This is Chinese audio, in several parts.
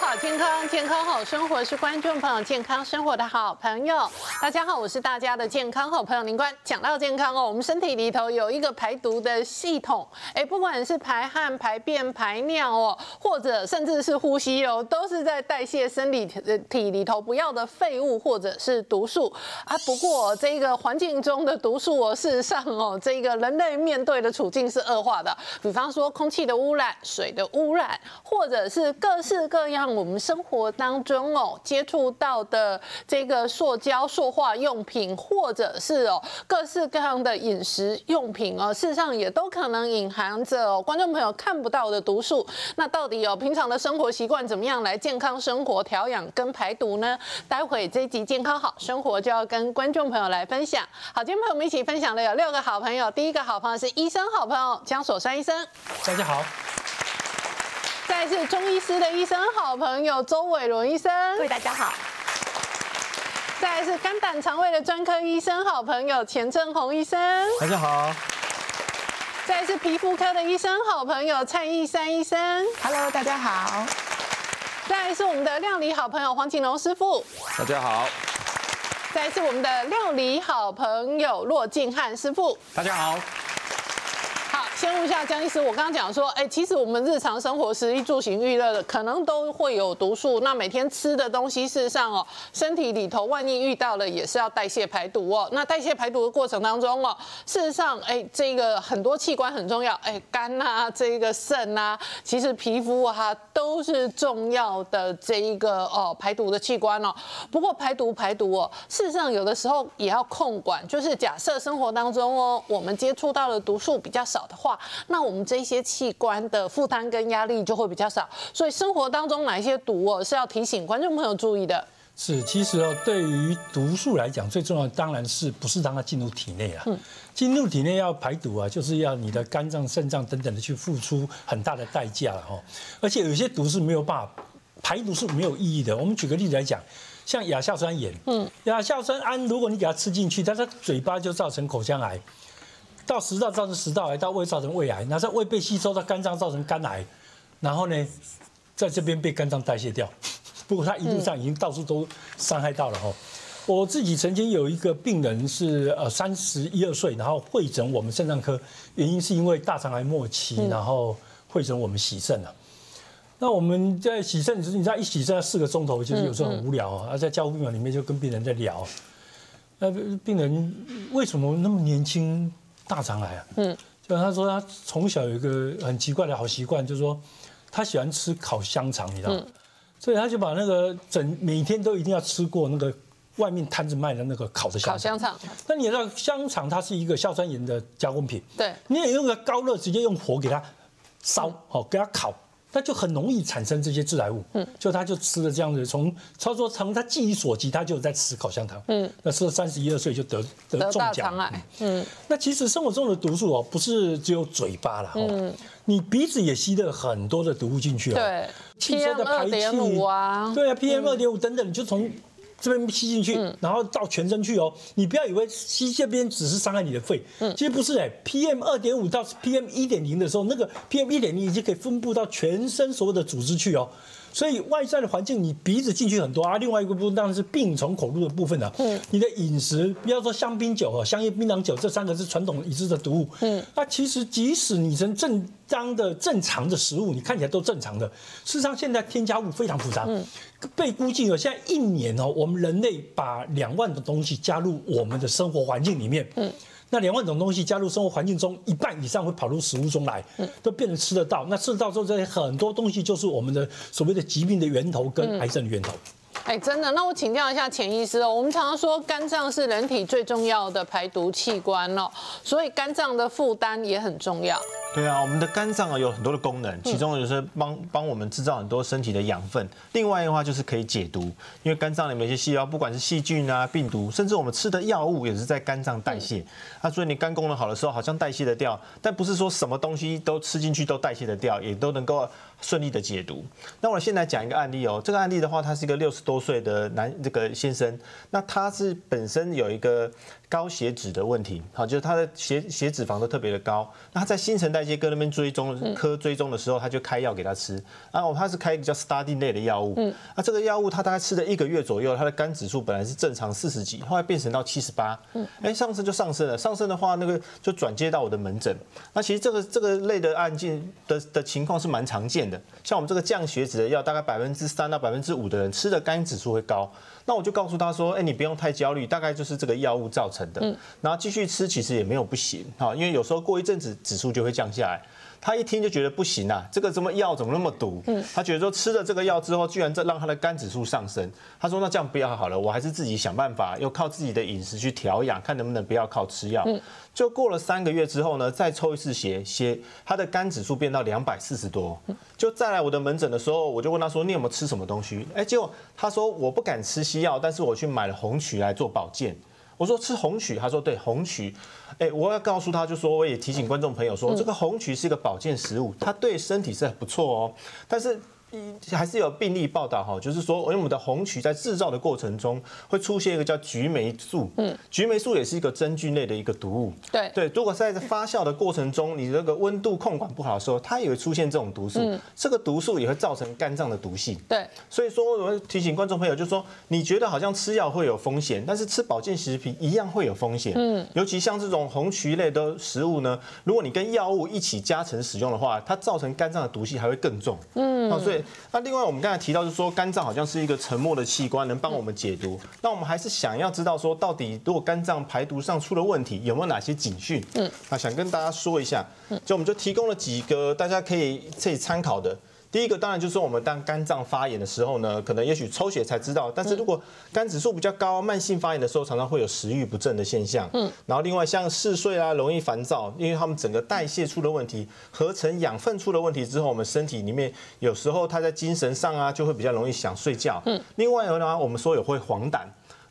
好健康，健康好生活是观众朋友健康生活的好朋友。大家好，我是大家的健康好朋友林官。讲到健康哦，我们身体里头有一个排毒的系统，哎，不管是排汗、排便、排尿哦，或者甚至是呼吸哦，都是在代谢生理体里头不要的废物或者是毒素啊。不过这个环境中的毒素哦，事实上哦，这个人类面对的处境是恶化的。比方说空气的污染、水的污染，或者是各式各样我们生活当中哦接触到的这个塑胶、塑化用品，或者是哦各式各样的饮食用品哦，事实上也都可能隐含着观众朋友看不到的毒素。那到底有平常的生活习惯怎么样来健康生活、调养跟排毒呢？待会这集健康好生活就要跟观众朋友来分享。好，今天朋友们一起分享的有六个好朋友，第一个好朋友是医生好朋友江所山医生，大家好。再是中医师的医生好朋友周伟伦医生，各位大家好。再是肝胆肠胃的专科医生好朋友钱正红医生，大家好。再是皮肤科的医生好朋友蔡义山医生，Hello，大家好。再是我们的料理好朋友黄景龙师傅，大家好。再是我们的料理好朋友骆敬汉师傅，大家好。先问一下江医师，我刚刚讲说，哎，其实我们日常生活食衣住行娱乐的，可能都会有毒素。那每天吃的东西，事实上哦，身体里头万一遇到了，也是要代谢排毒哦。那代谢排毒的过程当中哦，事实上，哎，这个很多器官很重要，哎，肝呐，这个肾呐，其实皮肤啊，都是重要的这一个哦排毒的器官哦。不过排毒排毒哦，事实上有的时候也要控管，就是假设生活当中哦，我们接触到的毒素比较少的话。那我们这些器官的负担跟压力就会比较少，所以生活当中哪一些毒哦是要提醒观众朋友注意的。是，其实哦，对于毒素来讲，最重要的当然是不是让它进入体内啊？嗯，进入体内要排毒啊，就是要你的肝脏、肾脏等等的去付出很大的代价了哦。而且有些毒是没有办法排毒是没有意义的。我们举个例子来讲，像亚硝酸盐，嗯，亚硝酸胺，如果你给它吃进去，它的嘴巴就造成口腔癌。到食道造成食道癌，到胃造成胃癌，那在胃被吸收到肝脏造成肝癌，然后呢，在这边被肝脏代谢掉。不过他一路上已经到处都伤害到了哈。我自己曾经有一个病人是呃三十一二岁，然后会诊我们肾脏科，原因是因为大肠癌末期，然后会诊我们洗肾了。那我们在洗肾，你知道一洗肾要四个钟头，其实有时候很无聊啊。在交护病房里面就跟病人在聊，那病人为什么那么年轻？大肠癌啊，嗯，就他说他从小有一个很奇怪的好习惯，就是说他喜欢吃烤香肠，你知道吗？所以他就把那个整每天都一定要吃过那个外面摊子卖的那个烤的香烤香肠。那你知道香肠它是一个硝酸盐的加工品，对，你也用个高热直接用火给它烧，好给它烤。那就很容易产生这些致癌物，嗯，就他就吃了这样子，从操作从他记忆所及，他就在吃口香糖，嗯，那吃了三十一二岁就得得中奖，癌，嗯，那其实生活中的毒素哦，不是只有嘴巴了，嗯，你鼻子也吸了很多的毒物进去哦，对，汽车的排气。啊，对啊，PM 二点五等等，你就从。这边吸进去，然后到全身去哦。你不要以为吸这边只是伤害你的肺，其实不是哎。PM 二点五到 PM 一点零的时候，那个 PM 一点零已经可以分布到全身所有的组织去哦。所以外在的环境，你鼻子进去很多啊。另外一个部分当然是病从口入的部分了。嗯，你的饮食，不要说香槟酒哦，香烟槟榔酒这三个是传统已知的毒物。嗯，那其实即使你成正当的正常的食物，你看起来都正常的，事实上现在添加物非常复杂。嗯，被估计哦，现在一年哦，我们人类把两万的东西加入我们的生活环境里面。嗯。那两万种东西加入生活环境中，一半以上会跑入食物中来，都变成吃得到。那吃得到之后，这些很多东西就是我们的所谓的疾病的源头跟癌症的源头。哎，真的？那我请教一下钱医师哦。我们常常说肝脏是人体最重要的排毒器官哦，所以肝脏的负担也很重要。对啊，我们的肝脏啊有很多的功能，其中就是帮帮我们制造很多身体的养分。另外的话就是可以解毒，因为肝脏里面一些细胞，不管是细菌啊、病毒，甚至我们吃的药物也是在肝脏代谢。啊，所以你肝功能好的时候，好像代谢得掉，但不是说什么东西都吃进去都代谢得掉，也都能够顺利的解毒。那我先来讲一个案例哦，这个案例的话，他是一个六十多岁的男这个先生，那他是本身有一个高血脂的问题，好，就是他的血血脂肪都特别的高。那他在新陈代谢科那边追踪科追踪的时候，他就开药给他吃。然后他是开一个叫 Study 类的药物。嗯。那这个药物他大概吃了一个月左右，他的肝指数本来是正常四十几，后来变成到七十八。嗯。哎，上升就上升了，上升的话，那个就转接到我的门诊。那其实这个这个类的案件的的情况是蛮常见的。像我们这个降血脂的药，大概百分之三到百分之五的人吃的肝指数会高。那我就告诉他说，哎，你不用太焦虑，大概就是这个药物造成的。嗯，然后继续吃，其实也没有不行，哈，因为有时候过一阵子指数就会降下来。他一听就觉得不行啊，这个什么药怎么那么毒？嗯，他觉得说吃了这个药之后，居然在让他的肝指数上升。他说那这样不要好了，我还是自己想办法，又靠自己的饮食去调养，看能不能不要靠吃药。嗯，就过了三个月之后呢，再抽一次血，血他的肝指数变到两百四十多。就再来我的门诊的时候，我就问他说你有没有吃什么东西？哎，结果他说我不敢吃西药，但是我去买了红曲来做保健。我说吃红曲，他说对红曲，哎，我要告诉他，就说我也提醒观众朋友说，这个红曲是一个保健食物，它对身体是很不错哦，但是。还是有病例报道哈，就是说，因为我们的红曲在制造的过程中会出现一个叫菊霉素，嗯，菊霉素也是一个真菌类的一个毒物，对。对，如果在发酵的过程中，你这个温度控管不好的时候，它也会出现这种毒素，这个毒素也会造成肝脏的毒性，对，所以说我提醒观众朋友，就是说，你觉得好像吃药会有风险，但是吃保健食品一样会有风险，嗯，尤其像这种红曲类的食物呢，如果你跟药物一起加成使用的话，它造成肝脏的毒性还会更重，嗯，啊，所以。那另外，我们刚才提到，就是说肝脏好像是一个沉默的器官，能帮我们解毒。那我们还是想要知道，说到底，如果肝脏排毒上出了问题，有没有哪些警讯？嗯，那想跟大家说一下，就我们就提供了几个大家可以可以参考的。第一个当然就是，我们当肝脏发炎的时候呢，可能也许抽血才知道。但是如果肝指数比较高、慢性发炎的时候，常常会有食欲不振的现象。嗯。然后另外像嗜睡啊，容易烦躁，因为他们整个代谢出了问题，合成养分出了问题之后，我们身体里面有时候他在精神上啊，就会比较容易想睡觉。嗯。另外呢，我们说也会黄疸。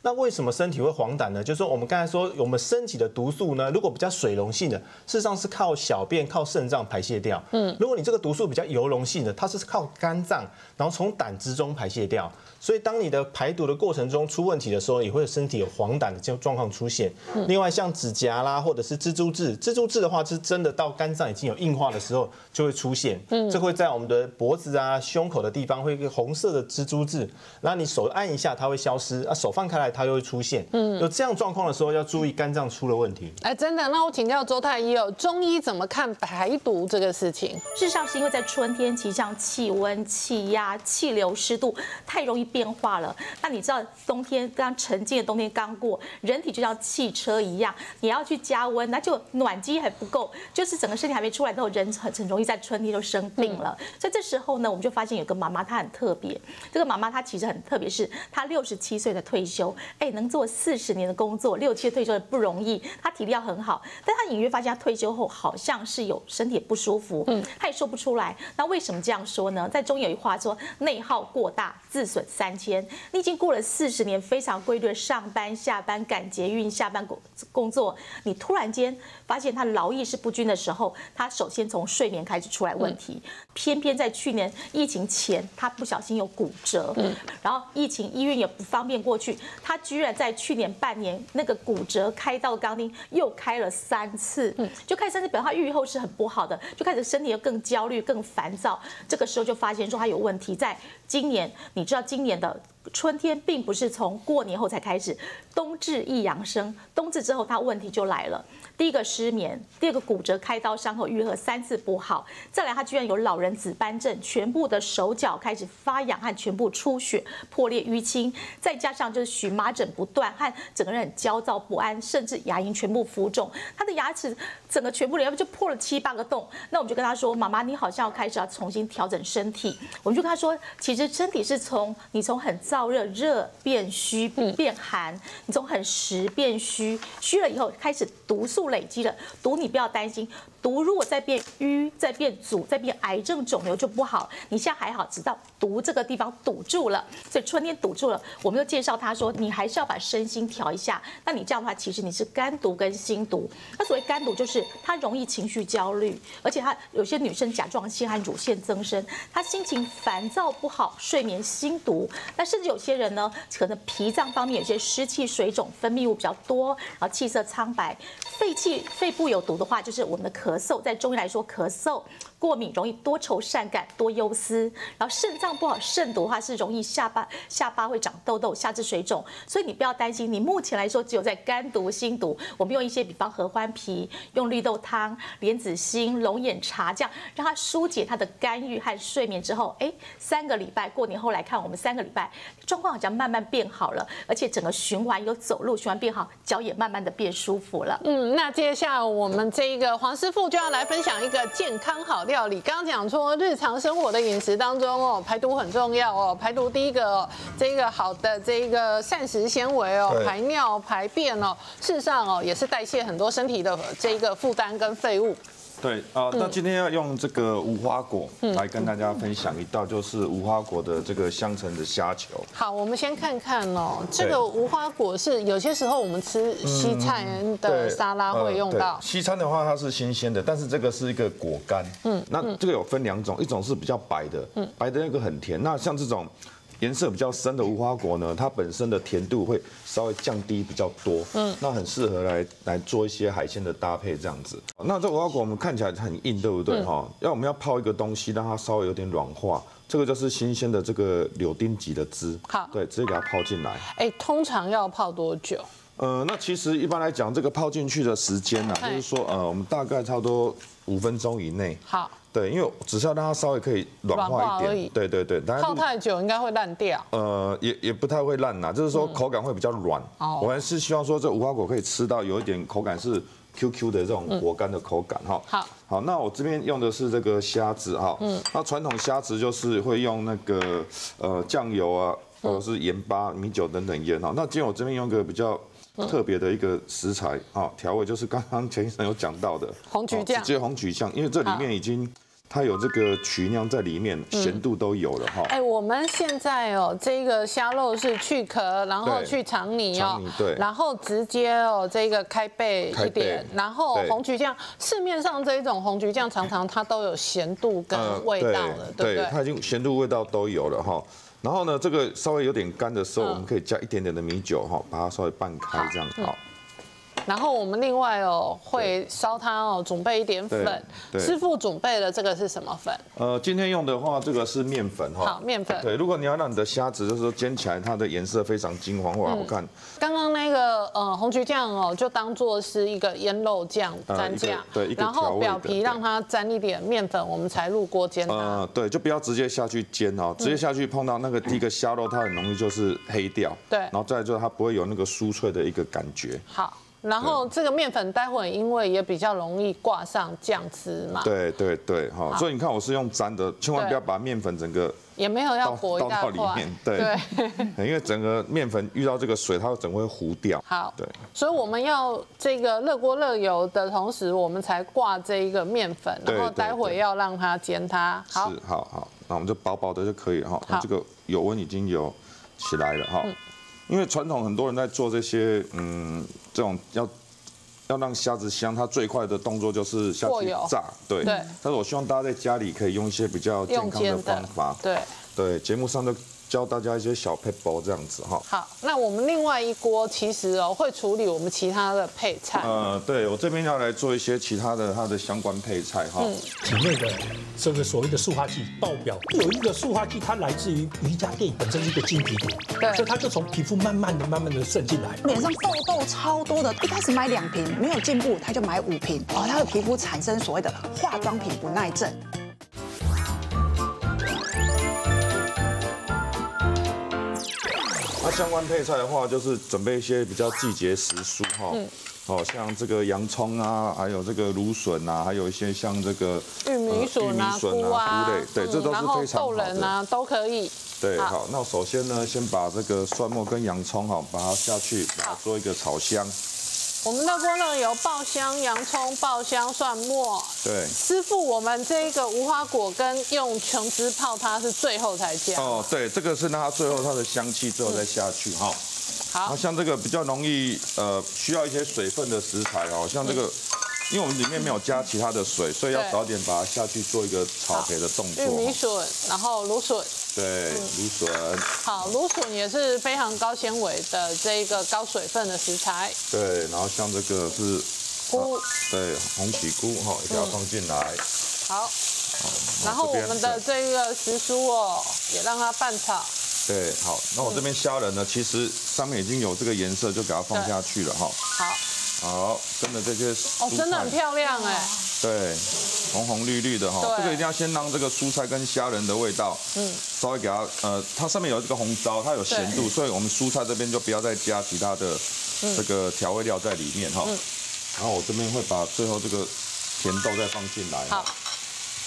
那为什么身体会黄疸呢？就是说我们刚才说，我们身体的毒素呢，如果比较水溶性的，事实上是靠小便、靠肾脏排泄掉。嗯，如果你这个毒素比较油溶性的，它是靠肝脏，然后从胆汁中排泄掉。所以，当你的排毒的过程中出问题的时候，也会身体有黄疸的这种状况出现。另外，像指甲啦，或者是蜘蛛痣，蜘蛛痣的话，是真的到肝脏已经有硬化的时候就会出现。嗯，这会在我们的脖子啊、胸口的地方会一个红色的蜘蛛痣，然后你手按一下，它会消失；啊，手放开来，它又会出现。嗯，有这样状况的时候，要注意肝脏出了问题。哎，真的，那我请教周太医哦，中医怎么看排毒这个事情？事实上，是因为在春天，其实像气温、气压、气流、湿度太容易。变化了，那你知道冬天刚沉静的冬天刚过，人体就像汽车一样，你要去加温，那就暖机还不够，就是整个身体还没出来之后，人很很容易在春天就生病了。所以这时候呢，我们就发现有个妈妈她很特别，这个妈妈她其实很特别，是她六十七岁的退休，哎，能做四十年的工作，六七退休的不容易，他体力要很好，但他隐约发现他退休后好像是有身体不舒服，嗯，他也说不出来。那为什么这样说呢？在中有一话说，内耗过大，自损。三千，你已经过了四十年非常规律的上班、下班、赶捷运、下班工工作，你突然间发现他劳逸是不均的时候，他首先从睡眠开始出来问题。偏偏在去年疫情前，他不小心有骨折，嗯，然后疫情医院也不方便过去，他居然在去年半年那个骨折开到钢钉又开了三次，嗯，就开三次，表示他愈后是很不好的，就开始身体又更焦虑、更烦躁。这个时候就发现说他有问题，在今年，你知道今年。的春天并不是从过年后才开始，冬至易阳生，冬至之后它问题就来了。第一个失眠，第二个骨折开刀伤口愈合三次不好，再来他居然有老人紫斑症，全部的手脚开始发痒和全部出血、破裂、淤青，再加上就是荨麻疹不断和整个人很焦躁不安，甚至牙龈全部浮肿，他的牙齿整个全部连就破了七八个洞。那我们就跟他说：“妈妈，你好像要开始要重新调整身体。”我们就跟他说：“其实其实身体是从你从很燥热热变虚变寒，你从很实变虚，虚了以后开始毒素。”累积了毒，你不要担心，毒如果再变瘀、再变阻、再变癌症肿瘤就不好。你现在还好，直到毒这个地方堵住了，所以春天堵住了，我们就介绍他说，你还是要把身心调一下。那你这样的话，其实你是肝毒跟心毒。那所谓肝毒，就是他容易情绪焦虑，而且他有些女生甲状腺和乳腺增生，她心情烦躁不好，睡眠心毒。那甚至有些人呢，可能脾脏方面有些湿气、水肿、分泌物比较多，然后气色苍白。肺气、肺部有毒的话，就是我们的咳嗽，在中医来说，咳嗽。过敏容易多愁善感、多忧思，然后肾脏不好，肾毒的话是容易下巴下巴会长痘痘、下肢水肿，所以你不要担心。你目前来说只有在肝毒、心毒，我们用一些比方合欢皮、用绿豆汤、莲子心、龙眼茶这样，让它疏解它的肝郁和睡眠之后，哎，三个礼拜过年后来看，我们三个礼拜状况好像慢慢变好了，而且整个循环有走路循环变好，脚也慢慢的变舒服了。嗯，那接下来我们这一个黄师傅就要来分享一个健康好。料理刚刚讲说，日常生活的饮食当中哦，排毒很重要哦。排毒第一个，这个好的这个膳食纤维哦，排尿排便哦，事实上哦，也是代谢很多身体的这个负担跟废物。对啊，那今天要用这个无花果来跟大家分享一道，就是无花果的这个香橙的虾球。好，我们先看看哦，这个无花果是有些时候我们吃西餐的沙拉会用到。西餐的话它是新鲜的，但是这个是一个果干。嗯，那这个有分两种，一种是比较白的，嗯，白的那个很甜。那像这种。颜色比较深的无花果呢，它本身的甜度会稍微降低比较多，嗯，那很适合来来做一些海鲜的搭配这样子。那这无花果我们看起来很硬，对不对哈？要我们要泡一个东西，让它稍微有点软化，这个就是新鲜的这个柳丁级的汁。好，对，直接给它泡进来。哎，通常要泡多久？呃，那其实一般来讲，这个泡进去的时间呢，就是说呃，我们大概差不多五分钟以内。好。对，因为只是要让它稍微可以软化一点，对对对。泡太久应该会烂掉。呃，也也不太会烂呐，就是说口感会比较软。哦。我还是希望说这无花果可以吃到有一点口感是 Q Q 的这种果干的口感哈。好。好，那我这边用的是这个虾子哈。嗯。那传统虾子就是会用那个呃酱油啊，或者是盐巴、米酒等等腌哈。那今天我这边用个比较。特别的一个食材啊，调味就是刚刚钱医生有讲到的 红曲酱，直接红曲酱，因为这里面已经它有这个曲酿在里面，咸度都有了哈。哎，我们现在哦，这个虾肉是去壳，然后去肠泥哦，对，然后直接哦，这个开背一点，然后红曲酱，市面上这一种红曲酱常常它都有咸度跟味道了，对不对？它已经咸度味道都有了哈。然后呢，这个稍微有点干的时候，我们可以加一点点的米酒哈，把它稍微拌开这样好。然后我们另外哦会烧它哦，准备一点粉。师傅准备的这个是什么粉？呃，今天用的话，这个是面粉哈。好，面粉。对，如果你要让你的虾子就是说煎起来，它的颜色非常金黄或好看。刚刚那个呃红曲酱哦，就当做是一个腌肉酱蘸酱。对，然后表皮让它沾一点面粉，我们才入锅煎它。呃，对，就不要直接下去煎哦，直接下去碰到那个第一个虾肉，它很容易就是黑掉。对。然后再就是它不会有那个酥脆的一个感觉。好。然后这个面粉待会因为也比较容易挂上酱汁嘛。对对对，哈，所以你看我是用粘的，千万不要把面粉整个也没有要裹倒到里面，对。对，因为整个面粉遇到这个水，它整会糊掉。好，对，所以我们要这个热锅热油的同时，我们才挂这一个面粉，然后待会要让它煎它。好，好好，那我们就薄薄的就可以了哈。这个油温已经有起来了哈。因为传统很多人在做这些，嗯，这种要要让虾子香，它最快的动作就是下去炸，对。对。但是我希望大家在家里可以用一些比较健康的方法。对。对，节目上的。教大家一些小配包这样子哈。好，那我们另外一锅其实哦会处理我们其他的配菜。呃，对我这边要来做一些其他的它的相关配菜哈。嗯。体内的这个所谓的塑化剂爆表，有一个塑化剂它来自于瑜伽垫，本身是一个金皮毒，对，所以它就从皮肤慢慢的、慢慢的渗进来。脸上痘痘超多的，一开始买两瓶没有进步，他就买五瓶，哦，他的皮肤产生所谓的化妆品不耐症。相关配菜的话，就是准备一些比较季节时蔬哈，哦，像这个洋葱啊，还有这个芦笋啊，还有一些像这个玉米笋啊、菇啊，对，这都是非常好的。啊，都可以。对，好，那首先呢，先把这个蒜末跟洋葱哈，把它下去，把它做一个炒香。我们的锅呢有爆香洋葱、爆香蒜末。对。师傅，我们这个无花果跟用琼脂泡它是最后才加。哦，对，这个是让它最后它的香气最后再下去哈。好。像这个比较容易呃需要一些水分的食材哦，像这个。因为我们里面没有加其他的水，所以要早点把它下去做一个炒培的动作。玉米笋，然后芦笋。对，芦笋。好，芦笋也是非常高纤维的这一个高水分的食材。对，然后像这个是菇，对，红曲菇哈，也要放进来。好。然后我们的这个时蔬哦，也让它拌炒。对，好，那我这边虾仁呢，其实上面已经有这个颜色，就给它放下去了哈。好。好，真的这些哦，真的很漂亮哎。对，红红绿绿的哈，这个一定要先让这个蔬菜跟虾仁的味道，嗯，稍微给它，呃，它上面有这个红糟，它有咸度，所以我们蔬菜这边就不要再加其他的这个调味料在里面哈。然后我这边会把最后这个甜豆再放进来。好，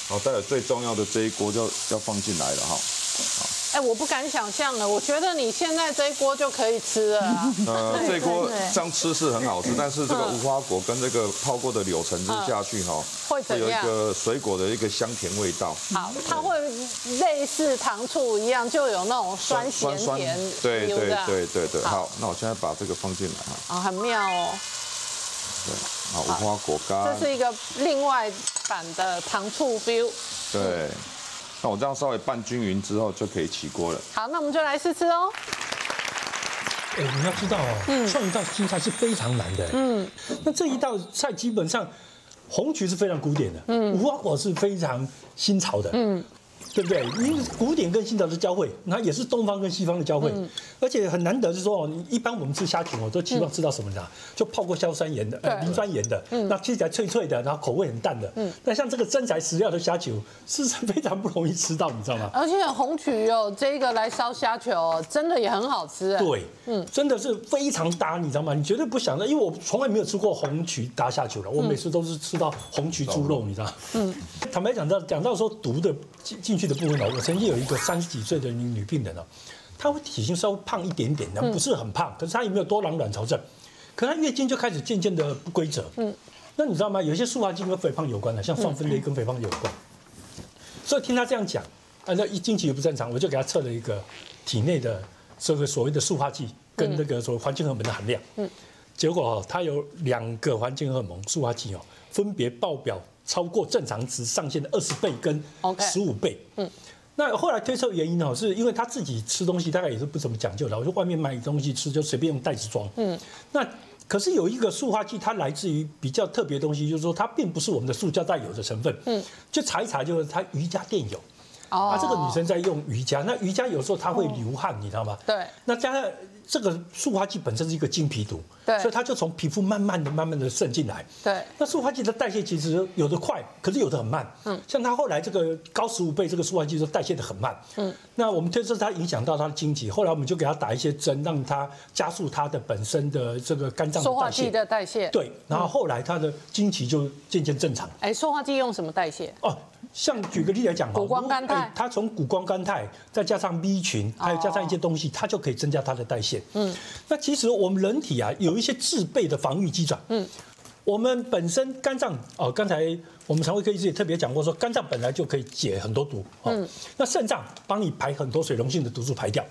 好，待会最重要的这一锅就要放进来了哈。好。哎，我不敢想象了。我觉得你现在这一锅就可以吃了。呃，这一锅这样吃是很好吃，但是这个无花果跟这个泡过的柳橙汁下去哈，会怎样？有一个水果的一个香甜味道。好，它会类似糖醋一样，就有那种酸咸甜。对对对对对。好，那我现在把这个放进来哈。啊，很妙哦。对，好，无花果干。这是一个另外版的糖醋 feel。对。那我这样稍微拌均匀之后就可以起锅了。好，那我们就来试吃哦。哎，你要知道哦，创一道新菜是非常难的。嗯，那这一道菜基本上红曲是非常古典的，嗯，无花果是非常新潮的，嗯。对不对？因为古典跟新潮的交汇，那也是东方跟西方的交汇，而且很难得是说，你一般我们吃虾卷，我都期望吃到什么呢？就泡过硝酸盐的，呃，磷酸盐的，那吃起来脆脆的，然后口味很淡的。嗯，那像这个真材实料的虾球，是非常不容易吃到，你知道吗？而且红曲哦，这个来烧虾球，真的也很好吃。对，嗯，真的是非常搭，你知道吗？你绝对不想的，因为我从来没有吃过红曲搭虾球的，我每次都是吃到红曲猪肉，你知道嗯，坦白讲到讲到说毒的进进去。的部分呢，我曾经有一个三十几岁的女女病人哦，她会体型稍微胖一点点的，不是很胖，可是她也没有多囊卵巢症，可她月经就开始渐渐的不规则。嗯，那你知道吗？有一些塑化剂跟肥胖有关的，像双酚类跟肥胖有关。所以听她这样讲，啊，那一经期也不正常，我就给她测了一个体内的这个所谓的塑化剂跟那个所谓环境荷尔蒙的含量。嗯，结果哦，她有两个环境荷尔蒙塑化剂哦，分别爆表。超过正常值上限的二十倍跟十五倍。嗯，那后来推测原因哦，是因为他自己吃东西大概也是不怎么讲究的，我就外面买东西吃就随便用袋子装。嗯，那可是有一个塑化剂，它来自于比较特别的东西，就是说它并不是我们的塑胶袋有的成分。嗯，就查一查，就是它瑜伽垫有。哦，啊，这个女生在用瑜伽，那瑜伽有时候她会流汗，你知道吗？对。那加上。这个塑化剂本身是一个金皮毒，对，所以它就从皮肤慢慢的、慢慢的渗进来。对，那塑化剂的代谢其实有的快，可是有的很慢。嗯，像它后来这个高十五倍这个塑化剂就代谢的很慢。嗯，那我们推测它影响到它的经济，后来我们就给它打一些针，让它加速它的本身的这个肝脏塑化剂的代谢。对，然后后来它的经期就渐渐正常。哎，塑化剂用什么代谢？哦。像举个例来讲，谷胱甘肽，它从谷胱甘肽再加上 B 群，还有加上一些东西，它就可以增加它的代谢。嗯，那其实我们人体啊有一些自备的防御机转。嗯，我们本身肝脏哦，刚才我们肠胃科医师也特别讲过，说肝脏本来就可以解很多毒。嗯，那肾脏帮你排很多水溶性的毒素排掉。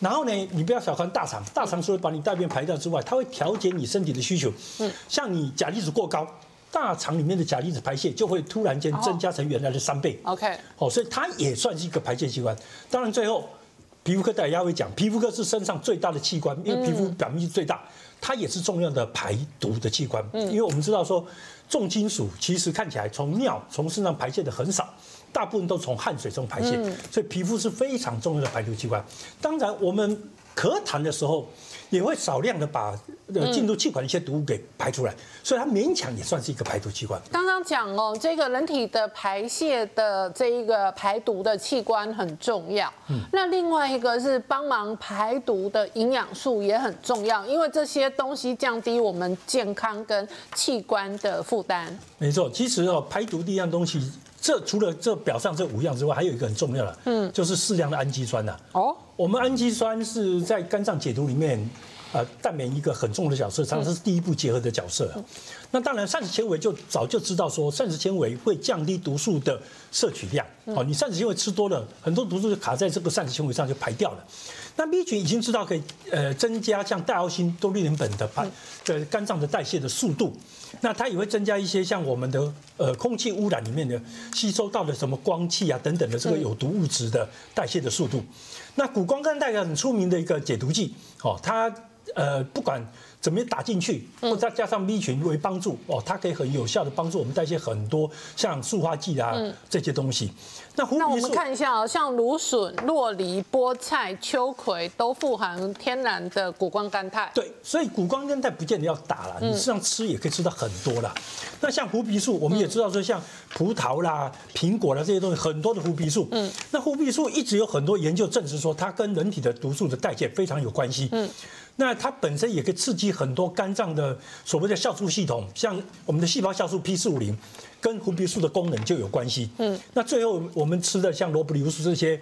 然后呢，你不要小看大肠，大肠除了把你大便排掉之外，它会调节你身体的需求。嗯，像你钾离子过高。大肠里面的钾离子排泄就会突然间增加成原来的三倍。OK，好，所以它也算是一个排泄器官。当然，最后皮肤科大家会讲，皮肤科是身上最大的器官，因为皮肤表面积最大，它也是重要的排毒的器官。嗯，因为我们知道说，重金属其实看起来从尿从身上排泄的很少，大部分都从汗水中排泄，所以皮肤是非常重要的排毒器官。当然，我们咳痰的时候。也会少量的把呃进入气管的一些毒物给排出来，所以它勉强也算是一个排毒器官。刚刚讲哦，这个人体的排泄的这一个排毒的器官很重要。嗯，那另外一个是帮忙排毒的营养素也很重要，因为这些东西降低我们健康跟器官的负担。没错，其实哦，排毒第一样东西，这除了这表上这五样之外，还有一个很重要的，嗯，就是适量的氨基酸呐。哦。我们氨基酸是在肝脏解毒里面呃扮演一个很重要的角色，常常是第一步结合的角色啊。那当然，膳食纤维就早就知道说，膳食纤维会降低毒素的摄取量。哦，你膳食纤维吃多了，很多毒素就卡在这个膳食纤维上就排掉了。那 B 群已经知道可以呃增加像代奥辛多氯联苯的排的肝脏的代谢的速度，那它也会增加一些像我们的呃空气污染里面的吸收到的什么光气啊等等的这个有毒物质的代谢的速度。那谷胱甘肽很出名的一个解毒剂，哦，它呃不管。怎么打进去，或再加上 B 群为帮助哦，它可以很有效的帮助我们代谢很多像塑化剂啊这些东西。那那我们看一下啊，像芦笋、洛梨、菠菜、秋葵都富含天然的谷胱甘肽。对，所以谷胱甘肽不见得要打了，你实际上吃也可以吃到很多啦。那像胡皮素，我们也知道说像葡萄啦、苹果啦这些东西，很多的胡皮素。嗯，那胡皮素一直有很多研究证实说，它跟人体的毒素的代谢非常有关系。嗯。那它本身也可以刺激很多肝脏的所谓的酵素系统，像我们的细胞酵素 P 四五零，跟胡皮素的功能就有关系。嗯，那最后我们吃的像罗布里乌斯这些，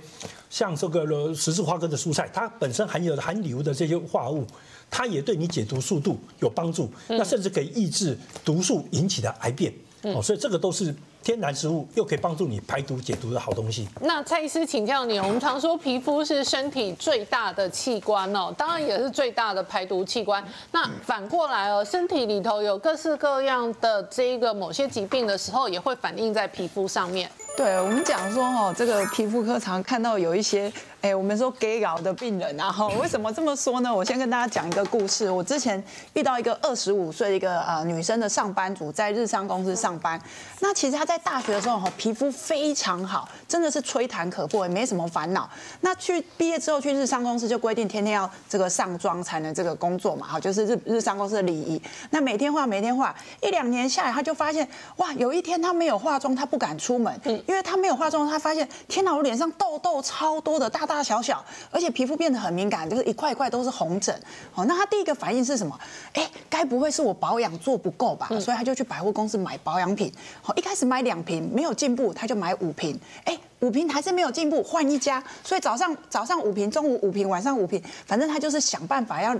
像这个十字花科的蔬菜，它本身含有的含硫的这些化合物，它也对你解毒速度有帮助，那甚至可以抑制毒素引起的癌变。哦，所以这个都是。天然食物又可以帮助你排毒解毒的好东西。那蔡医师请教你，我们常说皮肤是身体最大的器官哦，当然也是最大的排毒器官。那反过来哦，身体里头有各式各样的这一个某些疾病的时候，也会反映在皮肤上面。对我们讲说哦，这个皮肤科常看到有一些。哎，我们说 gay 佬的病人啊，哈，为什么这么说呢？我先跟大家讲一个故事。我之前遇到一个二十五岁的一个呃女生的上班族，在日商公司上班。那其实她在大学的时候哈，皮肤非常好，真的是吹弹可破，也没什么烦恼。那去毕业之后去日商公司就规定天天要这个上妆才能这个工作嘛，哈，就是日日商公司的礼仪。那每天化每天化，一两年下来，她就发现哇，有一天她没有化妆，她不敢出门，因为她没有化妆，她发现天哪，我脸上痘痘超多的，大大。大小小，而且皮肤变得很敏感，就是一块一块都是红疹。哦，那他第一个反应是什么？哎，该不会是我保养做不够吧？所以他就去百货公司买保养品。好，一开始买两瓶没有进步，他就买五瓶。哎。五瓶还是没有进步，换一家，所以早上早上五瓶，中午五瓶，晚上五瓶，反正他就是想办法要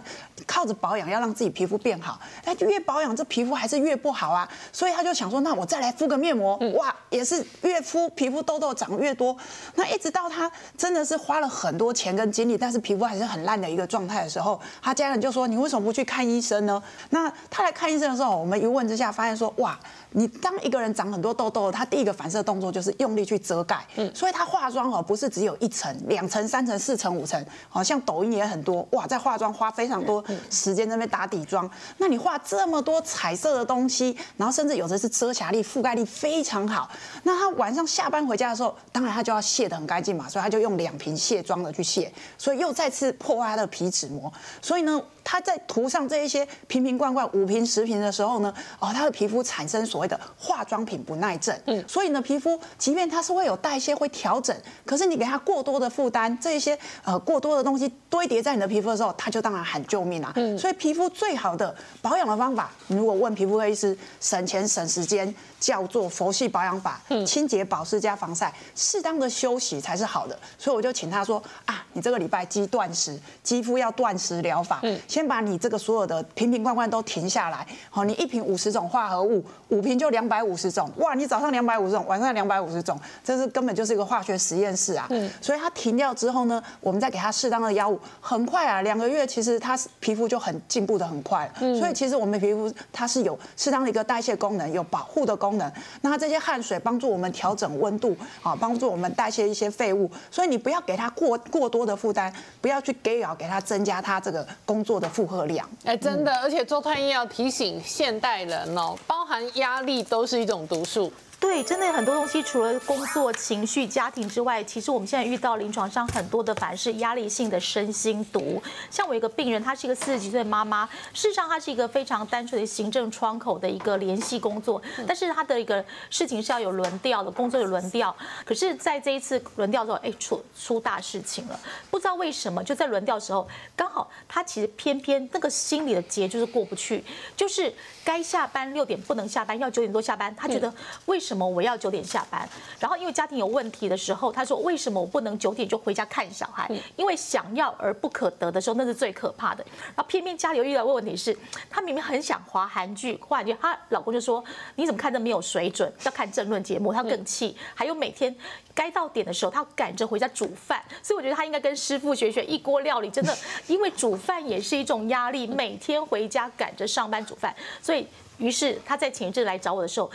靠着保养，要让自己皮肤变好。哎，越保养这皮肤还是越不好啊，所以他就想说，那我再来敷个面膜，哇，也是越敷皮肤痘痘长越多。那一直到他真的是花了很多钱跟精力，但是皮肤还是很烂的一个状态的时候，他家人就说：“你为什么不去看医生呢？”那他来看医生的时候，我们一问之下发现说：“哇。”你当一个人长很多痘痘，他第一个反射动作就是用力去遮盖，嗯，所以他化妆哦不是只有一层、两层、三层、四层、五层，好像抖音也很多，哇，在化妆花非常多时间在那边打底妆。那你画这么多彩色的东西，然后甚至有的是遮瑕力、覆盖力非常好。那他晚上下班回家的时候，当然他就要卸得很干净嘛，所以他就用两瓶卸妆的去卸，所以又再次破坏他的皮脂膜。所以呢。他在涂上这一些瓶瓶罐罐五瓶十瓶的时候呢，哦，他的皮肤产生所谓的化妆品不耐症。嗯，所以呢，皮肤即便它是会有代谢会调整，可是你给它过多的负担，这一些呃过多的东西堆叠在你的皮肤的时候，它就当然喊救命啊。嗯，所以皮肤最好的保养的方法，如果问皮肤科医师，省钱省时间。叫做佛系保养法，清洁保湿加防晒，适当的休息才是好的。所以我就请他说啊，你这个礼拜肌断食，肌肤要断食疗法，先把你这个所有的瓶瓶罐罐都停下来。好，你一瓶五十种化合物，五瓶就两百五十种，哇，你早上两百五十种，晚上两百五十种，这是根本就是一个化学实验室啊。嗯所以它停掉之后呢，我们再给它适当的药物，很快啊，两个月其实它皮肤就很进步的很快。嗯所以其实我们皮肤它是有适当的一个代谢功能，有保护的功。能，那这些汗水帮助我们调整温度，啊，帮助我们代谢一些废物，所以你不要给它过过多的负担，不要去给咬给它增加它这个工作的负荷量。哎，真的，而且周太医要提醒现代人哦，包含压力都是一种毒素。对，真的很多东西，除了工作、情绪、家庭之外，其实我们现在遇到临床上很多的反而是压力性的身心毒。像我一个病人，她是一个四十几岁的妈妈，事实上她是一个非常单纯的行政窗口的一个联系工作，但是她的一个事情是要有轮调的，工作有轮调。可是在这一次轮调之后，哎，出出大事情了，不知道为什么，就在轮调的时候，刚好她其实偏偏那个心里的结就是过不去，就是该下班六点不能下班，要九点多下班，她觉得为什什么我要九点下班？然后因为家庭有问题的时候，他说为什么我不能九点就回家看小孩？因为想要而不可得的时候，那是最可怕的。然后偏偏家里又遇到问题是，她明明很想滑韩剧，滑韩剧，她老公就说你怎么看这没有水准？要看政论节目，他更气。还有每天该到点的时候，她赶着回家煮饭，所以我觉得他应该跟师傅学学一锅料理，真的，因为煮饭也是一种压力，每天回家赶着上班煮饭，所以于是他在前一阵来找我的时候。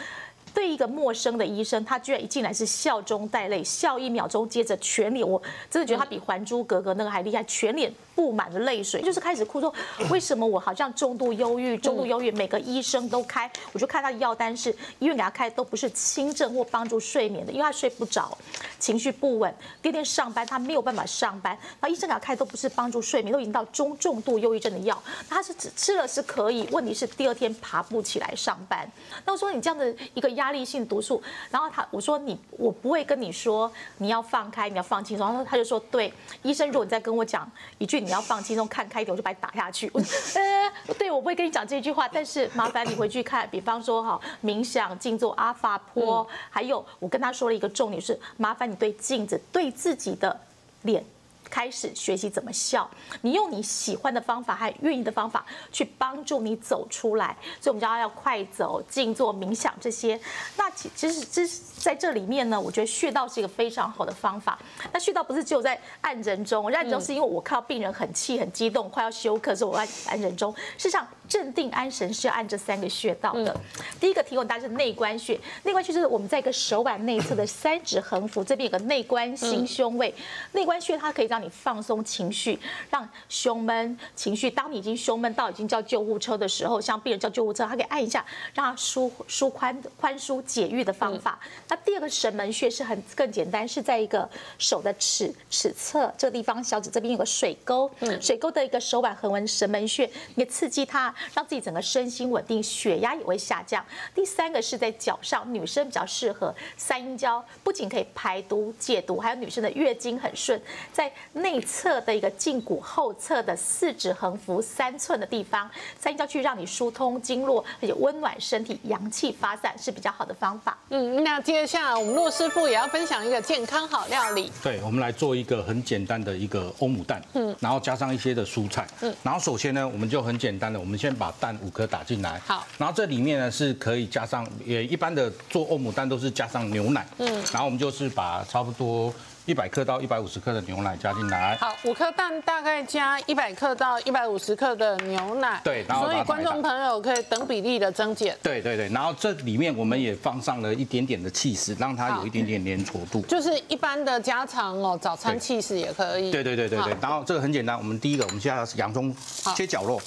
对一个陌生的医生，他居然一进来是笑中带泪，笑一秒钟，接着全脸，我真的觉得他比《还珠格格》那个还厉害，全脸布满了泪水，就是开始哭说，为什么我好像重度忧郁，重度忧郁，每个医生都开，我就看他的药单是医院给他开，都不是轻症或帮助睡眠的，因为他睡不着，情绪不稳，第二天上班他没有办法上班，那医生给他开都不是帮助睡眠，都已经到中重度忧郁症的药，他是只吃了是可以，问题是第二天爬不起来上班。那我说你这样的一个压力性毒素，然后他我说你我不会跟你说你要放开，你要放轻松，然后他就说对，医生如果你再跟我讲一句你要放轻松，看开一点，我就把你打下去。我 说呃，对我不会跟你讲这句话，但是麻烦你回去看，比方说哈冥想、静坐、阿法波，还有我跟他说了一个重点是，麻烦你对镜子对自己的脸。开始学习怎么笑，你用你喜欢的方法还愿意的方法去帮助你走出来。所以，我们要要快走、静坐、冥想这些。那其其实这在这里面呢，我觉得穴道是一个非常好的方法。那穴道不是只有在按人中，按人中是因为我看到病人很气、很激动，快要休克，所以我按按人中。事实上，镇定安神是要按这三个穴道的。第一个提供大家是内关穴，内关穴就是我们在一个手腕内侧的三指横幅这边有个内关心胸位，内关穴它可以让你放松情绪，让胸闷情绪。当你已经胸闷到已经叫救护车的时候，像病人叫救护车，他可以按一下，让他舒舒宽宽舒解郁的方法。那第二个神门穴是很更简单，是在一个手的尺尺侧这个地方，小指这边有个水沟，水沟的一个手腕横纹神门穴，你刺激它。让自己整个身心稳定，血压也会下降。第三个是在脚上，女生比较适合三阴交，不仅可以排毒解毒，还有女生的月经很顺。在内侧的一个胫骨后侧的四指横幅三寸的地方，三阴交去让你疏通经络，而且温暖身体，阳气发散是比较好的方法。嗯，那接下来我们骆师傅也要分享一个健康好料理。对，我们来做一个很简单的一个欧姆蛋，嗯，然后加上一些的蔬菜，嗯，然后首先呢，我们就很简单的，我们先把蛋五颗打进来，好，然后这里面呢是可以加上，也一般的做欧姆蛋都是加上牛奶，嗯，然后我们就是把差不多。一百克到一百五十克的牛奶加进来。好，五颗蛋大概加一百克到一百五十克的牛奶。对，然后所以观众朋友可以等比例的增减。对对对，然后这里面我们也放上了一点点的气势，让它有一点点粘稠度。就是一般的家常哦，早餐气势也可以。对对对对对，然后这个很简单，我们第一个我们现在是洋葱切角肉。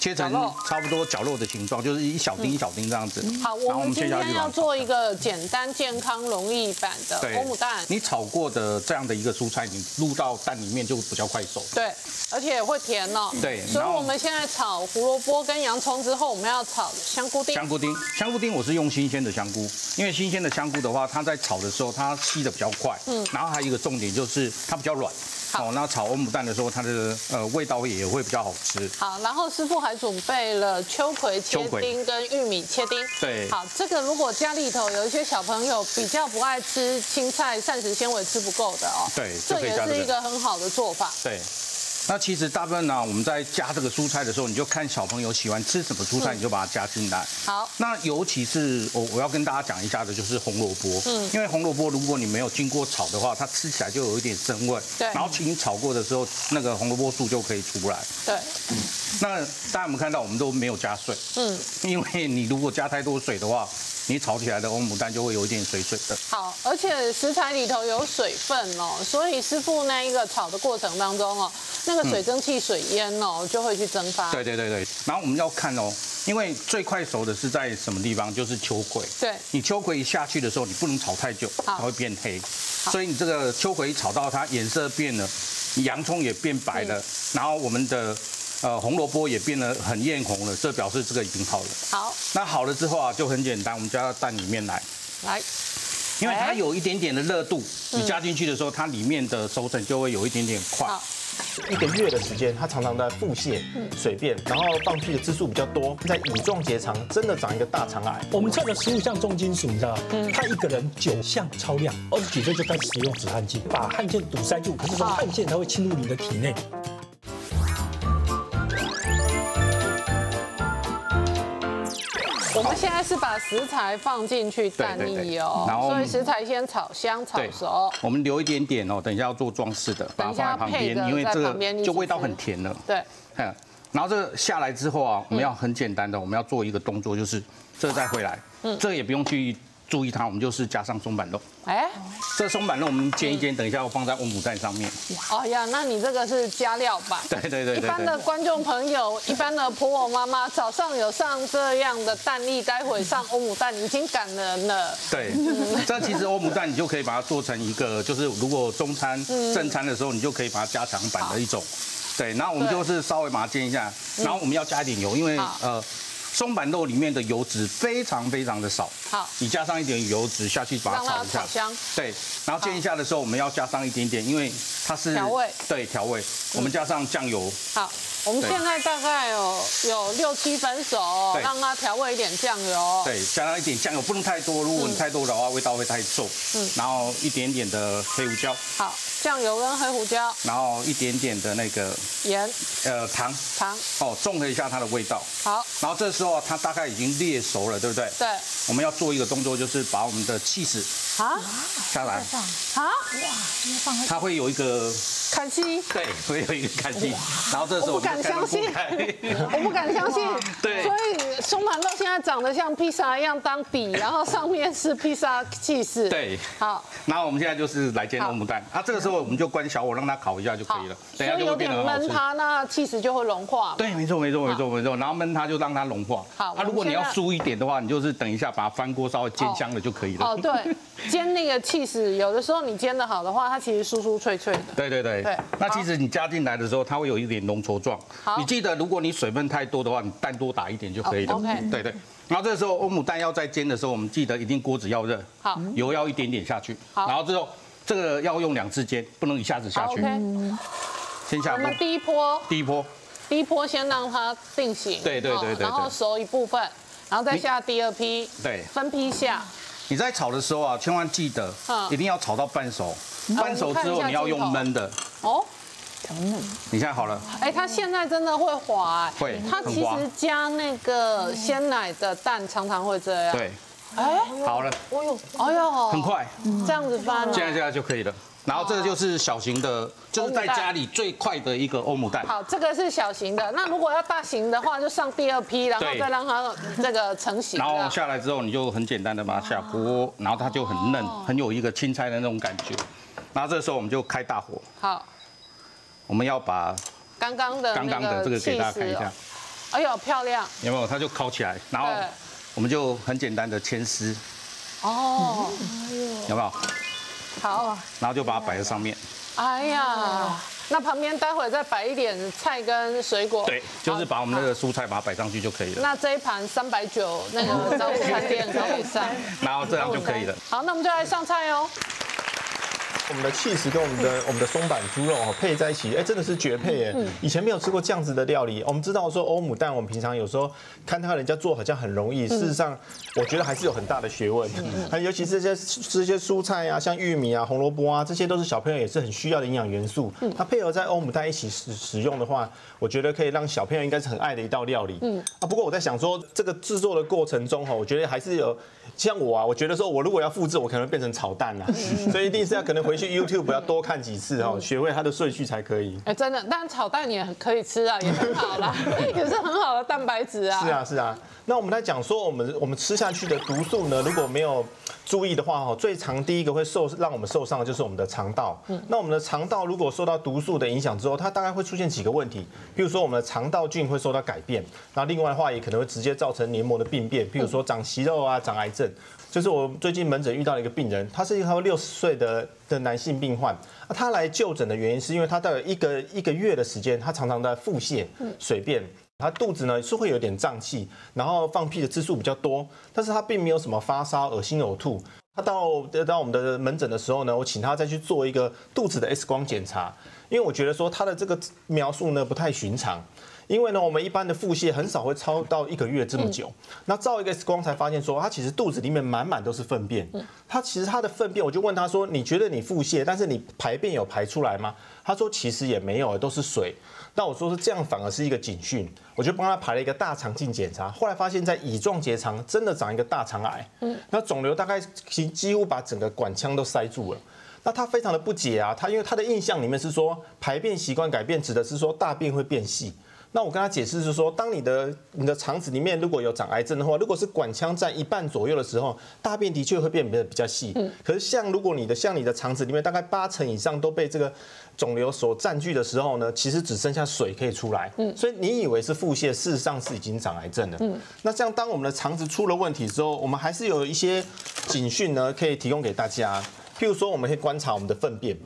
切成差不多角落的形状，就是一小丁一小丁这样子。好，我们今天要做一个简单、健康、容易版的欧姆蛋。你炒过的这样的一个蔬菜，你入到蛋里面就比较快熟。对，而且会甜哦。对，所以我们现在炒胡萝卜跟洋葱之后，我们要炒香菇丁。香菇丁，香菇丁，我是用新鲜的香菇，因为新鲜的香菇的话，它在炒的时候它吸的比较快。嗯。然后还有一个重点就是它比较软。好，那炒欧姆蛋的时候，它的呃味道也会比较好吃。好，然后师傅还准备了秋葵切丁跟玉米切丁。对。好，这个如果家里头有一些小朋友比较不爱吃青菜，膳食纤维吃不够的哦。对，这也是一个很好的做法。对。那其实大部分呢，我们在加这个蔬菜的时候，你就看小朋友喜欢吃什么蔬菜，你就把它加进来。好。那尤其是我我要跟大家讲一下的，就是红萝卜。嗯。因为红萝卜，如果你没有经过炒的话，它吃起来就有一点生味。对。然后请你炒过的时候，那个红萝卜素就可以出来。对。嗯。那大家有没有看到，我们都没有加水。嗯。因为你如果加太多水的话。你炒起来的欧姆蛋就会有一点水水的。好，而且食材里头有水分哦，所以师傅那一个炒的过程当中哦，那个水蒸气、水烟哦就会去蒸发。对对对对。然后我们要看哦，因为最快熟的是在什么地方？就是秋葵。对。你秋葵一下去的时候，你不能炒太久，它会变黑。所以你这个秋葵一炒到它颜色变了，洋葱也变白了，然后我们的。呃，红萝卜也变得很艳红了，这表示这个已经好了。好，那好了之后啊，就很简单，我们加到蛋里面来。来，因为它有一点点的热度，你加进去的时候，它里面的熟成就会有一点点快。一个月的时间，它常常在腹泻、水便，然后放屁的次数比较多，在乙状结肠真的长一个大肠癌。我们测了十五项重金属，你知道吗？他一个人九项超量，二十几岁就开始使用止汗剂，把汗腺堵塞住，可是从汗腺它会侵入你的体内。是把食材放进去蛋对对液哦，然后所以食材先炒香、炒熟。我们留一点点哦，等一下要做装饰的，把它放在旁边因为这个就味道很甜了。对，嗯，然后这个下来之后啊，我们要很简单的，我们要做一个动作，就是这个再回来，嗯这个也不用去注意它，我们就是加上松板肉。哎，这松板肉我们煎一煎，等一下我放在欧姆蛋上面。哦呀，那你这个是加料版。对对对对一般的对。观众朋友，一般的婆婆妈妈，早上有上这样的蛋粒，待会上欧姆蛋已经感人了。对，这其实欧姆蛋你就可以把它做成一个，就是如果中餐、嗯正餐的时候，你就可以把它加强版的一种。对，然后我们就是稍微把它煎一下，然后我们要加一点油，因为呃松板肉里面的油脂非常非常的少。好你加上一点油脂下去把它炒一下炒香。对，然后煎一下的时候，我们要加上一点点，因为它是调味对，调味。我们加上酱油，好，我们现在大概有有六七分熟哦，让它调味一点酱油。对，加上一点酱油，不能太多，如果你太多的话，味道会太重。嗯然后一点点的黑胡椒，好，酱油跟黑胡椒、然后一点点的那个盐、呃糖，糖。哦，综合一下它的味道。好，然后这时候啊它大概已经裂熟了，对不对？对，我们要做一个动作，就是把我们的气势啊？下来，啊，它会有一个看戏，对，会有一个看戏。然后这时候我不敢相信。我不敢相信。对。所以松板肉现在长得像披萨一样当底，然后上面是披萨气势。对。好，然后我们现在就是来煎欧姆蛋。啊，这个时候我们就关小火让它烤一下就可以了，，所等一下就有点变得很好吃。焖它，那气势就会融化。对，没错，没错，没错，没错。然后焖它就让它融化。好啊，如果你要酥一点的话，你就是等一下把它翻锅稍微煎香了就可以了。哦，对，煎那个气势，有的时候你煎的好的话，它其实酥酥脆脆的。对对对对那其实你加进来的时候，它会有一点浓稠状好。你记得，如果你水分太多的话，你蛋多打一点就可以了。哦，OK 对对。然后这时候欧姆蛋要在煎的时候，我们记得一定锅子要热，好油要一点点下去。好然后之后这个要用两次煎，不能一下子下去。，OK。先下我们，第一波，第一波。第一波先让它定型，对对对对对然后熟一部分，然后再下第二批，对分批下。你在炒的时候啊，千万记得嗯一定要炒到半熟。半熟之后你要用焖的。哦，你现在好了，哎，它现在真的会滑，哎会它其实加那个鲜奶的蛋常常会这样。，对，哎，好了，哎呦，很快，这样子翻哦，现在现在就可以了。然后这个就是小型的，就是在家里最快的一个欧姆蛋。好，这个是小型的。那如果要大型的话，就上第二批，然后再让它这个成型。然后下来之后，你就很简单的把它下锅，然后它就很嫩，很有一个青菜的那种感觉。然后这个时候我们就开大火，好，我们要把刚刚的刚刚的这个给大家看一下，哦。哎呦，漂亮有没有？它就烤起来，然后对我们就很简单的牵丝，哦，有没有？好。然后就把它摆在上面。哎呀，那旁边待会再摆一点菜跟水果。对，就是把我们那个蔬菜把它摆上去就可以了，那这一盘三百九，那个早午餐店可以上。然后这样就可以了。好，那我们就来上菜哦。我们的 cheese 跟我们的我们的松板猪肉哦配在一起，哎，真的是绝配哎！以前没有吃过这样子的料理。我们知道说欧姆蛋，我们平常有时候看到人家做好像很容易，事实上我觉得还是有很大的学问。还 尤其是这些这些蔬菜啊，像玉米啊、红萝卜啊，这些都是小朋友也是很需要的营养元素。它配合在欧姆蛋一起使使用的话，我觉得可以让小朋友应该是很爱的一道料理。嗯啊，不过我在想说，这个制作的过程中哈，我觉得还是有像我啊，我觉得说我如果要复制，我可能会变成炒蛋啦，所以一定是要可能回去 YouTube 要多看几次哦，学会它的顺序才可以。哎，真的，但炒蛋也可以吃啊，也很好啦，也是很好的蛋白质啊。是啊，是啊。那我们来讲说，我们我们吃下去的毒素呢，如果没有注意的话，哈，最常第一个会受让我们受伤的就是我们的肠道。那我们的肠道如果受到毒素的影响之后，它大概会出现几个问题，比如说我们的肠道菌会受到改变，那另外的话也可能会直接造成黏膜的病变，比如说长息肉啊、长癌症。就是我最近门诊遇到了一个病人，他是一个六十岁的的男性病患，那他来就诊的原因是因为他大概一个一个月的时间，他常常在腹泻、水便。他肚子呢是会有点胀气，然后放屁的次数比较多，但是他并没有什么发烧、恶心、呕吐。他到到我们的门诊的时候呢，我请他再去做一个肚子的 X 光检查，因为我觉得说他的这个描述呢不太寻常。因为呢，我们一般的腹泻很少会超到一个月这么久。那照一个 X 光才发现说，他其实肚子里面满满都是粪便。他其实他的粪便，我就问他说：“你觉得你腹泻，但是你排便有排出来吗？”他说：“其实也没有，都是水。”那我说是这样，反而是一个警讯。我就帮他排了一个大肠镜检查，后来发现，在乙状结肠真的长一个大肠癌。嗯，那肿瘤大概几几乎把整个管腔都塞住了。那他非常的不解啊，他因为他的印象里面是说排便习惯改变，指的是说大便会变细。那我跟他解释是说，当你的你的肠子里面如果有长癌症的话，如果是管腔占一半左右的时候，大便的确会变得比较细。嗯。可是像如果你的像你的肠子里面大概八成以上都被这个肿瘤所占据的时候呢，其实只剩下水可以出来。嗯。所以你以为是腹泻，事实上是已经长癌症了。嗯。那这样当我们的肠子出了问题之后，我们还是有一些警讯呢，可以提供给大家。譬如说，我们可以观察我们的粪便。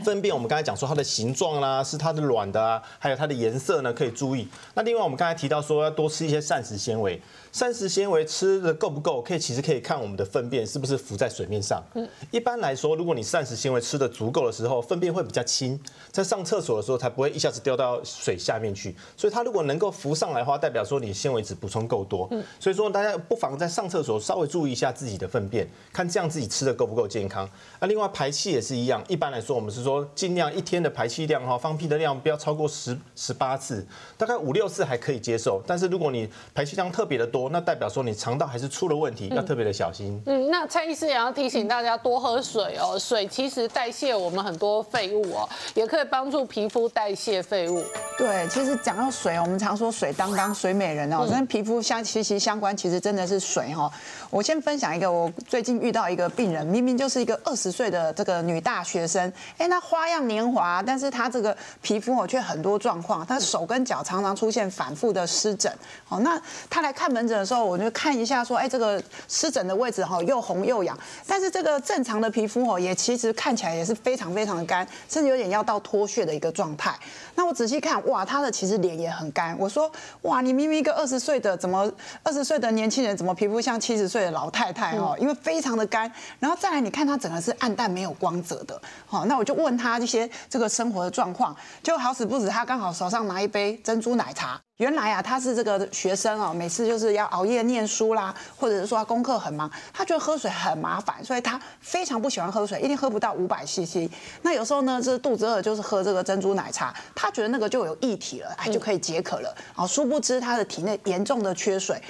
粪便，我们刚才讲说它的形状啦，是它的软的啊，还有它的颜色呢，可以注意。那另外，我们刚才提到说要多吃一些膳食纤维。膳食纤维吃的够不够？可以其实可以看我们的粪便是不是浮在水面上。嗯，一般来说，如果你膳食纤维吃的足够的时候，粪便会比较轻，在上厕所的时候才不会一下子掉到水下面去。所以它如果能够浮上来的话，代表说你纤维质补充够多。嗯，所以说大家不妨在上厕所稍微注意一下自己的粪便，看这样自己吃的够不够健康。那另外排气也是一样，一般来说我们是说尽量一天的排气量哈，放屁的量不要超过十十八次，大概五六次还可以接受。但是如果你排气量特别的多，那代表说你肠道还是出了问题，要特别的小心。嗯，那蔡医师也要提醒大家多喝水哦。水其实代谢我们很多废物哦，也可以帮助皮肤代谢废物。对，其实讲到水，我们常说水当当、水美人哦，跟皮肤相息息相关。其实真的是水哈。我先分享一个，我最近遇到一个病人，明明就是一个二十岁的这个女大学生，哎，那花样年华，但是他这个皮肤哦却很多状况，他手跟脚常常出现反复的湿疹。哦，那他来看门诊的时候，我就看一下说，哎，这个湿疹的位置哈又红又痒，但是这个正常的皮肤哦也其实看起来也是非常非常的干，甚至有点要到脱屑的一个状态。那我仔细看，哇，他的其实脸也很干。我说，哇，你明明一个二十岁的，怎么二十岁的年轻人，怎么皮肤像七十岁的老太太哦？因为非常的干。然后再来，你看他整个是暗淡没有光泽的。好，那我就问他一些这个生活的状况，就好死不死，他刚好手上拿一杯珍珠奶茶。原来啊，他是这个学生哦，每次就是要熬夜念书啦，或者是说他功课很忙，他觉得喝水很麻烦，所以他非常不喜欢喝水，一定喝不到五百 CC。那有时候呢，就是肚子饿，就是喝这个珍珠奶茶，他觉得那个就有液体了，哎，就可以解渴了。然后殊不知他的体内严重的缺水。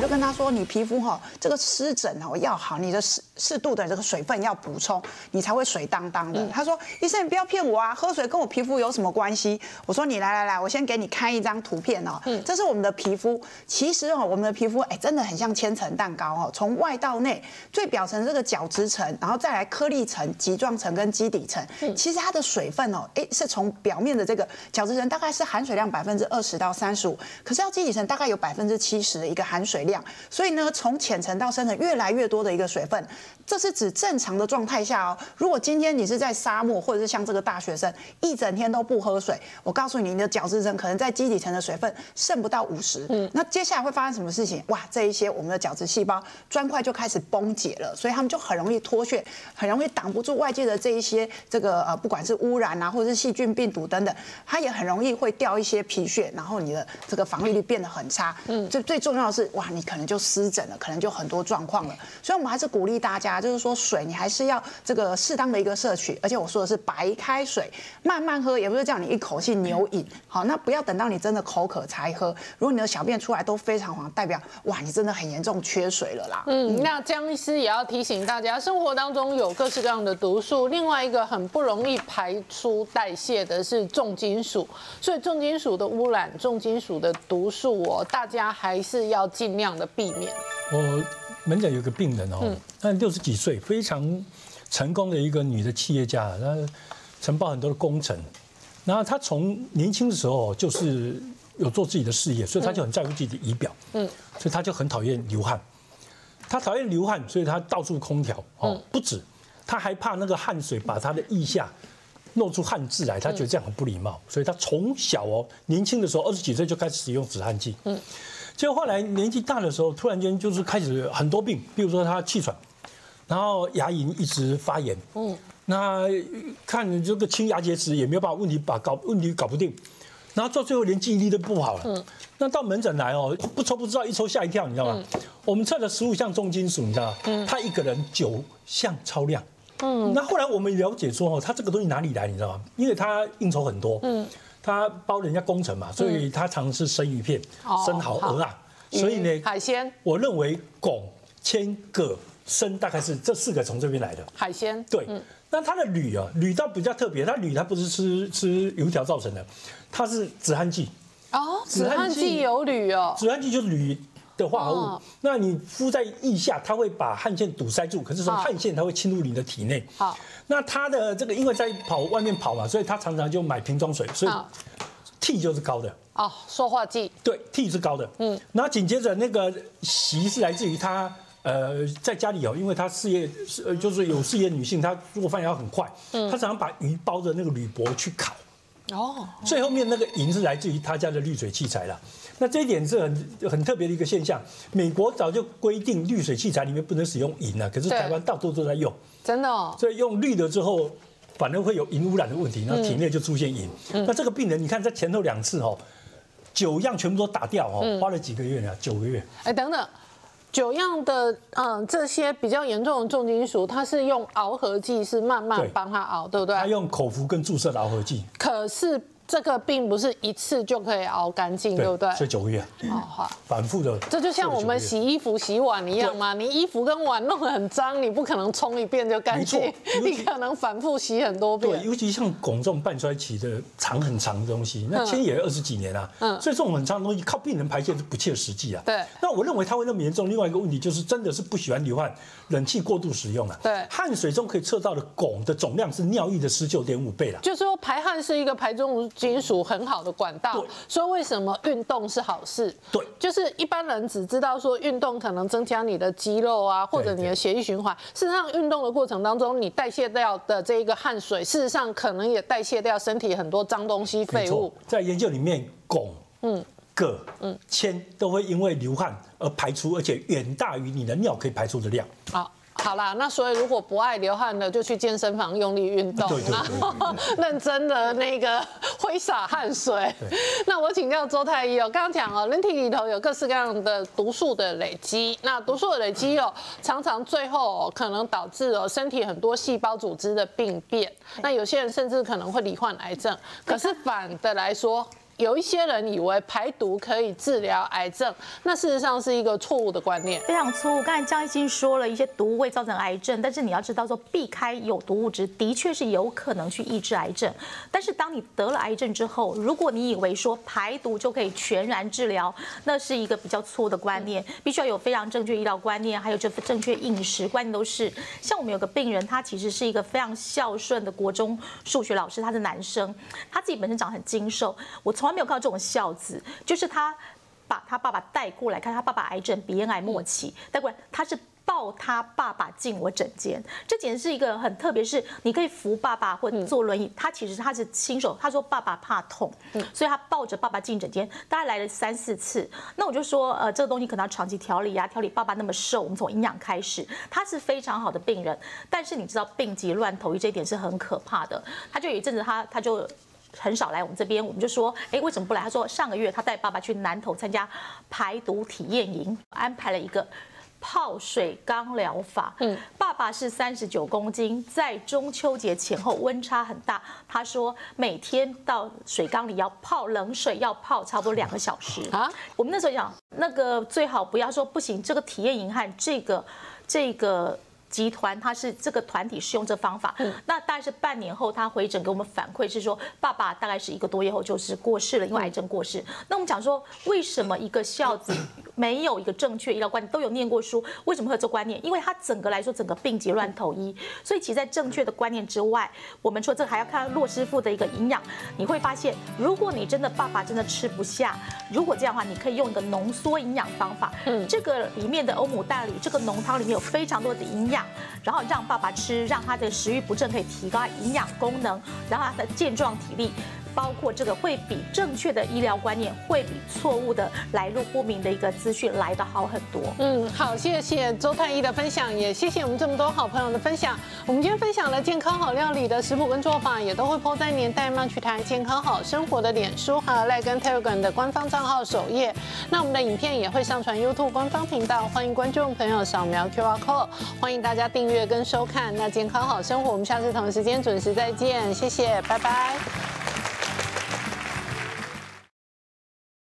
我就跟他说：“你皮肤哈，这个湿疹哦要好，你的适适度的这个水分要补充，你才会水当当的。”他说：“医生，你不要骗我啊，喝水跟我皮肤有什么关系？”我说：“你来来来，我先给你看一张图片哦，嗯这是我们的皮肤。其实哦，我们的皮肤哎，真的很像千层蛋糕哦，从外到内，最表层这个角质层，然后再来颗粒层、棘状层跟基底层。其实它的水分哦，哎，是从表面的这个角质层大概是含水量百分之二十到三十五，可是要基底层大概有百分之七十的一个含水量。所以呢，从浅层到深层，越来越多的一个水分，这是指正常的状态下哦。如果今天你是在沙漠，或者是像这个大学生一整天都不喝水，我告诉你，你的角质层可能在基底层的水分剩不到五十。嗯，那接下来会发生什么事情？哇，这一些我们的角质细胞砖块就开始崩解了，所以他们就很容易脱屑，很容易挡不住外界的这一些这个呃，不管是污染啊，或者是细菌、病毒等等，它也很容易会掉一些皮屑，然后你的这个防御力变得很差。嗯，最最重要的是，哇，你。可能就湿疹了，可能就很多状况了，所以我们还是鼓励大家，就是说水你还是要这个适当的一个摄取，而且我说的是白开水，慢慢喝，也不是叫你一口气牛饮。好，那不要等到你真的口渴才喝。如果你的小便出来都非常黄，代表哇，你真的很严重缺水了啦。嗯，那江医师也要提醒大家，生活当中有各式各样的毒素，另外一个很不容易排出代谢的是重金属，所以重金属的污染、重金属的毒素哦，大家还是要尽量。的避免。我门诊有个病人哦，那六十几岁，非常成功的一个女的企业家，她承包很多的工程。然后她从年轻的时候就是有做自己的事业，所以她就很在乎自己的仪表。嗯，所以她就很讨厌流汗。她讨厌流汗，所以她到处空调。哦，不止，她还怕那个汗水把她的腋下弄出汗渍来，她觉得这样很不礼貌。所以她从小哦，年轻的时候二十几岁就开始使用止汗剂。嗯。结果后来年纪大的时候，突然间就是开始很多病，比如说他气喘，然后牙龈一直发炎，嗯，那看这个清牙结石也没有办法，问题把搞问题搞不定，然后到最后连记忆力都不好了，嗯，那到门诊来哦，不抽不知道，一抽吓一跳，你知道吗？我们测了十五项重金属，你知道吗？嗯，他一个人九项超量。嗯，那后来我们了解说哦，他这个东西哪里来，你知道吗？因为他应酬很多，嗯，他包人家工程嘛，所以他常是生鱼片、生蚝、鹅啊，所以呢，海鲜，我认为汞、铅、铬、砷大概是这四个从这边来的。海鲜，对，那它的铝啊，铝倒比较特别，它铝它不是吃吃油条造成的，它是止汗剂。哦，止汗剂有铝哦，止汗剂就是铝。的化合物，那你敷在腋下，它会把汗腺堵塞住，可是从汗腺它会侵入你的体内。好，那它的这个因为在跑外面跑嘛，所以他常常就买瓶装水，所以 T 就是高的。哦，塑化剂。对，T 是高的。嗯，然后紧接着那个习是来自于他呃在家里哦，因为他事业是就是有事业女性，她做饭要很快，嗯，她常常把鱼包着那个铝箔去烤。哦，最后面那个银是来自于他家的滤水器材了。那这一点是很很特别的一个现象。美国早就规定滤水器材里面不能使用银了，可是台湾到处都在用。真的。哦。所以用滤了之后，反而会有银污染的问题，然后体内就出现银。那这个病人，你看在前头两次哦，九样全部都打掉哦，花了几个月呢？九个月。哎，等等。九样的嗯，这些比较严重的重金属，它是用熬合剂，是慢慢帮他熬，对不对？他用口服跟注射的熬合剂。可是。这个并不是一次就可以熬干净，对不对？所以九个月，哦好，反复的。这就像我们洗衣服、洗碗一样嘛，你衣服跟碗弄得很脏，你不可能冲一遍就干净，你可能反复洗很多遍。对，尤其像汞这种半衰期的长很长的东西，那千也二十几年啊，嗯，所以这种很长的东西靠病人排泄是不切实际啊。对。那我认为它会那么严重，另外一个问题就是真的是不喜欢流汗，冷气过度使用啊。对。汗水中可以测到的汞的总量是尿液的十九点五倍了。就是说排汗是一个排重金属很好。的管道，所以为什么运动是好事？对，就是一般人只知道说运动可能增加你的肌肉啊，或者你的血液循环。事实上，运动的过程当中，你代谢掉的这一个汗水，事实上可能也代谢掉身体很多脏东西、废物。在研究里面，汞、嗯、铬、嗯、铅都会因为流汗而排出，而且远大于你的尿可以排出的量。好。好啦，那所以如果不爱流汗的，就去健身房用力运动，然后认真的那个挥洒汗水。那我请教周太医哦，刚刚讲哦，人体里头有各式各样的毒素的累积，那毒素的累积哦，常常最后可能导致哦身体很多细胞组织的病变，那有些人甚至可能会罹患癌症。可是反的来说。有一些人以为排毒可以治疗癌症，那事实上是一个错误的观念，非常错误。刚才江一新说了一些毒物会造成癌症，但是你要知道说避开有毒物质的确是有可能去抑制癌症。但是当你得了癌症之后，如果你以为说排毒就可以全然治疗，那是一个比较错的观念。必须要有非常正确医疗观念，还有这正确饮食观念都是。像我们有个病人，他其实是一个非常孝顺的国中数学老师，他是男生，他自己本身长得很精瘦，我从。没有靠这种孝子，就是他把他爸爸带过来看，他爸爸癌症鼻咽癌末期，带过来，他是抱他爸爸进我诊间，这简直是一个很特别，是你可以扶爸爸或者坐轮椅，他其实他是亲手，他说爸爸怕痛，所以他抱着爸爸进诊间，大概来了三四次，那我就说，呃，这个东西可能要长期调理啊，调理爸爸那么瘦，我们从营养开始，他是非常好的病人，但是你知道病急乱投医这一点是很可怕的，他就有一阵子他他就。很少来我们这边，我们就说，哎，为什么不来？他说上个月他带爸爸去南投参加排毒体验营，安排了一个泡水缸疗法。嗯，爸爸是三十九公斤，在中秋节前后温差很大。他说每天到水缸里要泡冷水，要泡差不多两个小时啊。我们那时候讲，那个最好不要说不行，这个体验营和这个这个。集团他是这个团体是用这方法，那大概是半年后他回诊给我们反馈是说，爸爸大概是一个多月后就是过世了，因为癌症过世。那我们讲说，为什么一个孝子没有一个正确医疗观念，都有念过书，为什么会有这观念？因为他整个来说整个病急乱投医，所以其在正确的观念之外，我们说这还要看骆师傅的一个营养。你会发现，如果你真的爸爸真的吃不下，如果这样的话，你可以用一个浓缩营养方法，嗯，这个里面的欧姆蛋里这个浓汤里面有非常多的营养。然后让爸爸吃，让他的食欲不振可以提高营养功能，然后他的健壮体力。包括这个会比正确的医疗观念，会比错误的来路不明的一个资讯来的好很多。嗯，好，谢谢周太医的分享，也谢谢我们这么多好朋友的分享。我们今天分享的健康好料理的食谱跟做法，也都会抛在年代慢去谈健康好生活的脸书还有赖跟 Telegram 的官方账号首页。那我们的影片也会上传 YouTube 官方频道，欢迎观众朋友扫描 QR code，欢迎大大家订阅跟收看。那健康好生活，我们下次同一时间准时再见，谢谢，拜拜。